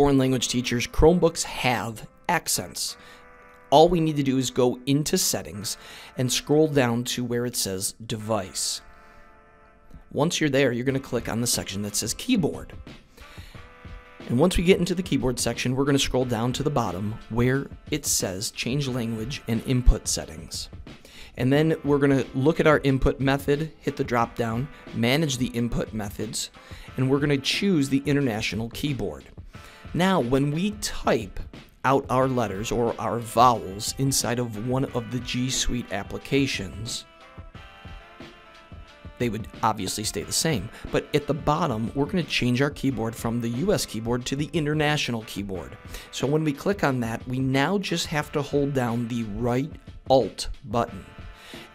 foreign language teachers, Chromebooks have accents. All we need to do is go into settings and scroll down to where it says device. Once you're there, you're going to click on the section that says keyboard. And once we get into the keyboard section, we're going to scroll down to the bottom where it says change language and input settings. And then we're going to look at our input method, hit the drop down, manage the input methods, and we're going to choose the international keyboard. Now, when we type out our letters or our vowels inside of one of the G Suite applications, they would obviously stay the same. But at the bottom, we're going to change our keyboard from the US keyboard to the international keyboard. So when we click on that, we now just have to hold down the right Alt button.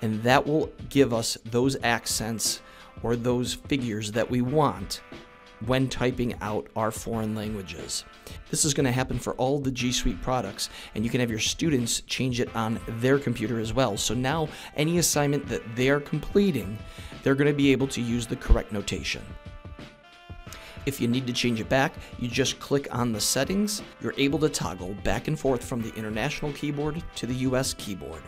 And that will give us those accents or those figures that we want when typing out our foreign languages. This is going to happen for all the G Suite products, and you can have your students change it on their computer as well. So now, any assignment that they're completing, they're going to be able to use the correct notation. If you need to change it back, you just click on the settings. You're able to toggle back and forth from the international keyboard to the US keyboard.